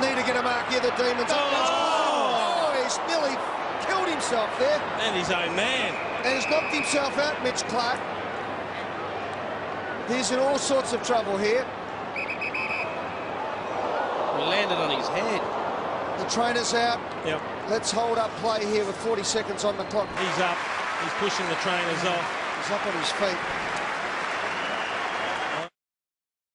Need to get a mark here, the Demons. Oh, oh! oh, he's nearly killed himself there. And his own man. And he's knocked himself out, Mitch Clark. He's in all sorts of trouble here. He landed on his head. The trainer's out. Yep. Let's hold up play here with 40 seconds on the clock. He's up. He's pushing the trainers off. He's up on his feet.